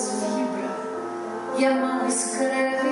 Deus vibra e a mão escreve.